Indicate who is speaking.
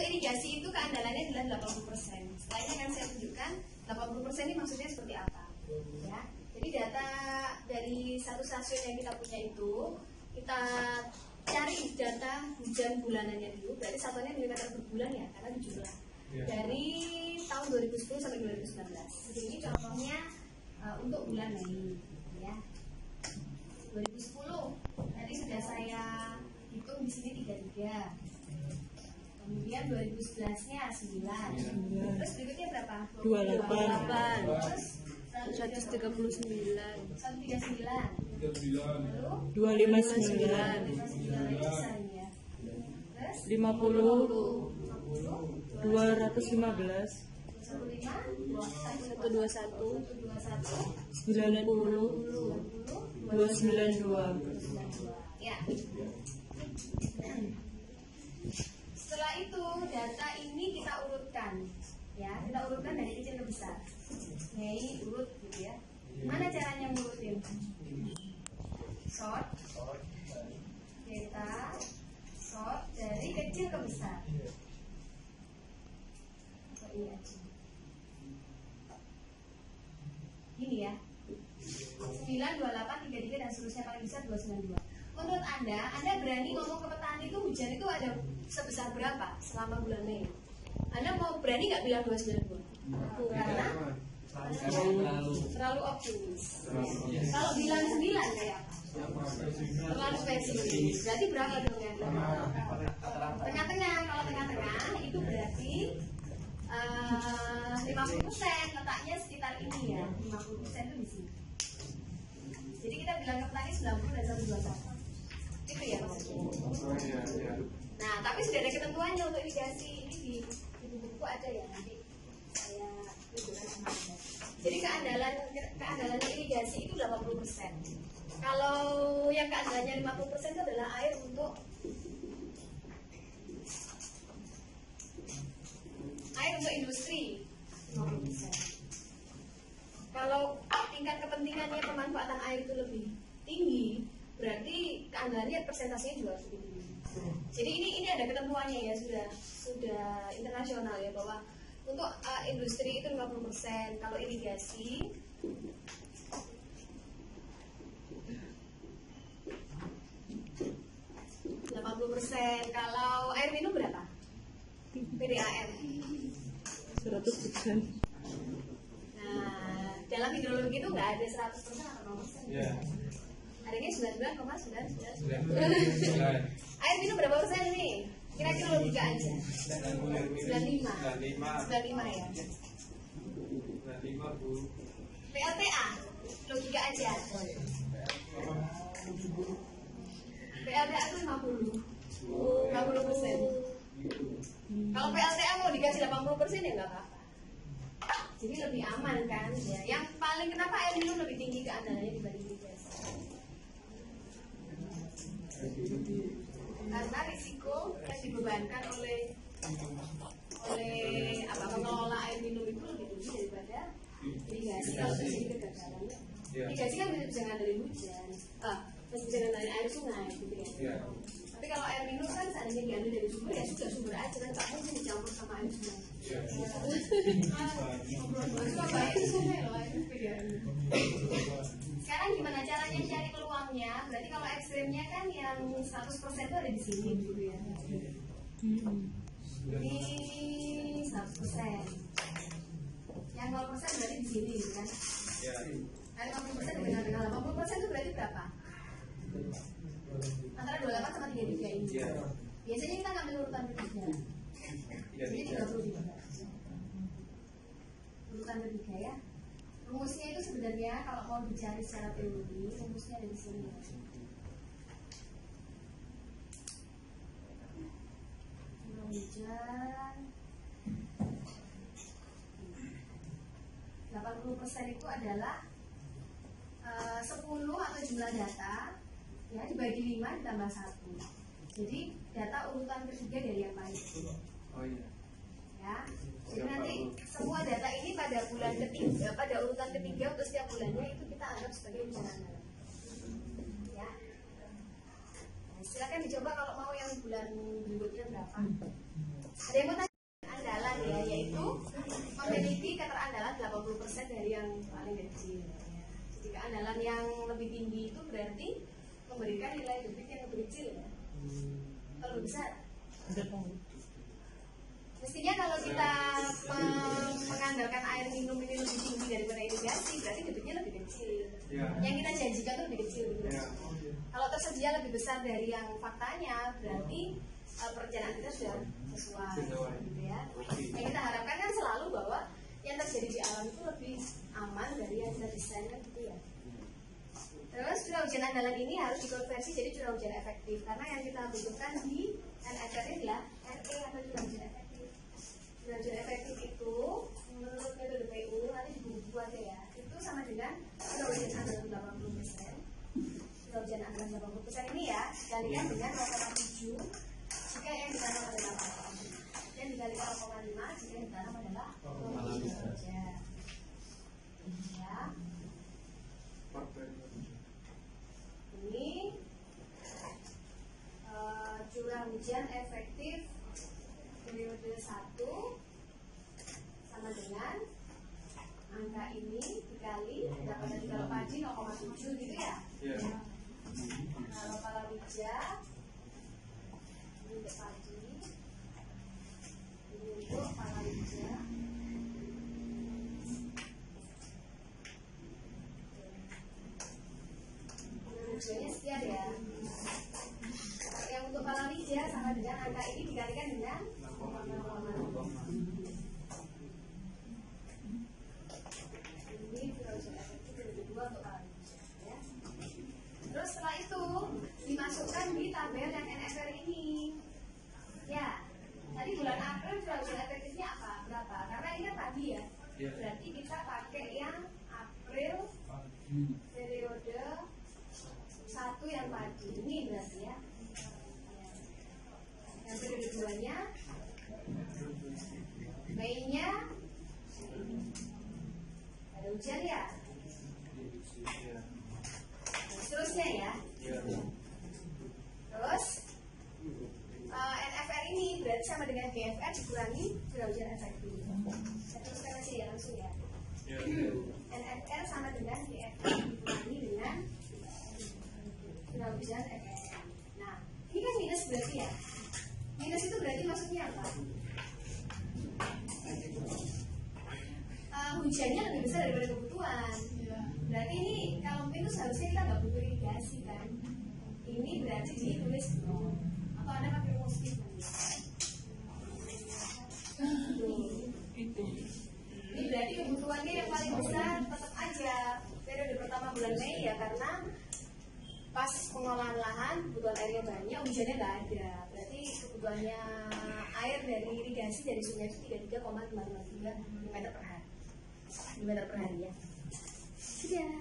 Speaker 1: untuk irigasi itu keandalannya adalah 80%. Setelah ini akan saya tunjukkan 80% ini maksudnya seperti apa. Ya. Jadi data dari satu stasiun yang kita punya itu kita cari data hujan bulanannya dulu. Berarti satuannya milimeter per bulan ya, karena dijumlah.
Speaker 2: Iya.
Speaker 1: Dari tahun 2010 sampai 2019. Jadi ini contohnya uh, untuk bulan Mei ya. 2010 tadi sudah saya hitung di sini 33 kemudian 2011 nya 9 terus berikutnya berapa?
Speaker 3: 28.
Speaker 1: terus
Speaker 3: 139
Speaker 1: 139 lalu
Speaker 3: 259
Speaker 1: 59 besarnya ya. terus
Speaker 3: 50
Speaker 1: 50
Speaker 3: 215
Speaker 1: 15
Speaker 3: 121
Speaker 1: 121
Speaker 3: 90
Speaker 1: 20
Speaker 3: 292
Speaker 1: Ya. Setelah itu data ini kita urutkan, ya kita urutkan dari kecil ke besar. Mei urut gitu ya. Mana caranya ngurutin? Sort, data, sort dari kecil ke besar. Oh, iya. Ini ya. 9, 28, 33 dan seterusnya paling besar 292. Menurut Anda, Anda berani ngomong ke petani itu hujan itu ada sebesar berapa selama bulan Mei? Anda mau berani nggak bilang 292? Karena terlalu optimis. Kalau bilang 9 kayak apa? Terlalu pesimis. Berarti berapa dong ya? Tengah-tengah, kalau tengah-tengah itu berarti eh, 50% letaknya sekitar ini ya. 50% itu di sini. Jadi kita bilang ke petani 90 dan 121. Itu ya maksudnya. Nah, tapi sudah ada ketentuannya untuk irigasi ini di, di buku ada ya nanti saya tunjukkan sama Anda. Jadi keandalan keandalan irigasi itu 80%. Kalau yang keandalannya 50% itu adalah air untuk air untuk industri 50%. Kalau tingkat kepentingannya pemanfaatan air itu lebih tinggi, berarti keandalannya persentasenya juga lebih tinggi. Jadi ini ini ada ketentuannya ya sudah sudah internasional ya bahwa untuk uh, industri itu 50%, kalau irigasi persen. Kalau air minum berapa? PDAM.
Speaker 3: 100%
Speaker 1: Nah, dalam hidrologi itu nggak ada 100 persen atau 0 persen.
Speaker 2: Iya.
Speaker 1: Adanya 99,99.
Speaker 2: Sembilan.
Speaker 1: Air minum berapa persen ini? Kira-kira logika aja. 95.
Speaker 2: 95.
Speaker 1: 95 ya.
Speaker 2: 95 Bu.
Speaker 1: PLTA logika aja. PLTA itu 50. 50 persen. Kalau PLTA mau dikasih 80 persen ya nggak apa-apa. Jadi lebih aman kan ya. Yang paling kenapa air minum lebih tinggi keandalannya dibanding irigasi? Karena risiko yang dibebankan oleh oleh apa mengelola air minum itu lebih tinggi daripada irigasi kalau terjadi kegagalan.
Speaker 2: Iya.
Speaker 1: Irigasi kan bisa ngandelin hujan, ngandelin air sungai gitu ya.
Speaker 2: Iya.
Speaker 1: Tapi kalau air minum kan seandainya diambil dari sumber ya sudah sumber aja kan tak mungkin dicampur sama air sungai.
Speaker 2: Iya.
Speaker 1: Sekarang gimana caranya cari peluangnya? Berarti kalau ekstrimnya kan yang 100% itu ada di sini gitu ya. Ini 100%. Yang 0% berarti di sini gitu kan.
Speaker 2: Iya.
Speaker 1: Nah, 50% di tengah-tengah. 80% itu berarti berapa? Antara 28 sama 33 ini.
Speaker 2: Iya.
Speaker 1: Biasanya kita ngambil urutan ketiga. Jadi
Speaker 2: Iya.
Speaker 1: 33. Urutan ketiga ya. Rumusnya itu sebenarnya kalau mau dicari secara teori, rumusnya ada di sini. Hujan 80% itu adalah eh, 10 atau jumlah data ya dibagi 5 ditambah 1 jadi data urutan ketiga dari yang paling
Speaker 2: Oh iya.
Speaker 1: ya jadi nanti semua data ini pada bulan ketiga pada urutan ketiga untuk setiap bulannya itu kita anggap sebagai bencana alam. ya Nah, silakan dicoba kalau mau yang bulan berikutnya berapa Ada yang mau tanya? Andalan ya, yaitu memiliki keterandalan 80% dari yang paling kecil. Ya. Jadi keandalan yang lebih tinggi itu berarti memberikan nilai debit yang lebih kecil ya. Kalau besar. Mestinya kalau kita meng- mengandalkan air minum ini lebih tinggi daripada irigasi, berarti debitnya lebih kecil.
Speaker 2: Ya.
Speaker 1: Yang kita janjikan itu lebih kecil. Gitu.
Speaker 2: Ya.
Speaker 1: Kalau tersedia lebih besar dari yang faktanya, berarti uh, perencanaan kita sudah sesuai.
Speaker 2: Sesuai.
Speaker 1: Gitu ya.
Speaker 2: Oke.
Speaker 1: Yang kita harapkan kan selalu bahwa yang terjadi di alam itu lebih aman dari yang kita desain kan gitu ya. Terus curah hujan andalan ini harus dikonversi jadi curah hujan efektif karena yang kita butuhkan di NFR ini adalah RE atau hujan efektif. Hujan efektif itu menurut metode PU nanti di buku aja ya itu sama dengan hujan andalan 80 persen. Hujan andalan 80 persen ini ya dikalikan dengan 0,7 jika yang ditanam adalah pohon. Dan dikalikan 0,5 jika yang ditanam adalah pohon saja. Ya. ini curah hujan efektif periode 1 sama dengan angka ini dikali dapatnya kalau padi 0,7 gitu ya
Speaker 2: Ya.
Speaker 1: kalau palawija ini untuk padi ini untuk palawija Hujannya sekian ya yang untuk palawija sama dengan angka ini dikalikan dengan 0,0 ini curah hujan efektif periode kedua untuk palawija ya Terus setelah itu dimasukkan di tabel yang NFR ini. Ya, tadi bulan April curah hujan efektifnya apa? Berapa? Karena ini kan pagi ya.
Speaker 2: Ya.
Speaker 1: Berarti kita pakai yang April periode satu yang pagi. Ini berarti ya. Yang periode duanya Mei-nya ada hujan ya.
Speaker 2: Ya.
Speaker 1: Seterusnya ya. Terus eh, NFR ini berarti sama dengan GFR dikurangi curah hujan efektif. NFR sama dengan GFR dikurangi dengan hujan efektif. Nah, ini kan minus berarti ya. Minus itu berarti maksudnya apa? Eh, hujannya lebih besar daripada kebutuhan. Berarti ini kalau minus harusnya kita nggak butuh irigasi kan? Ini berarti ditulis nol. Atau anda pakai positif nanti? Tuh. Ini berarti kebutuhannya yang paling besar tetap aja periode pertama bulan Mei ya karena pas pengolahan lahan kebutuhan airnya banyak hujannya nggak ada. Berarti kebutuhannya air dari irigasi dari sungai itu 33,553 meter per hari. Meter per hari ya. Sudah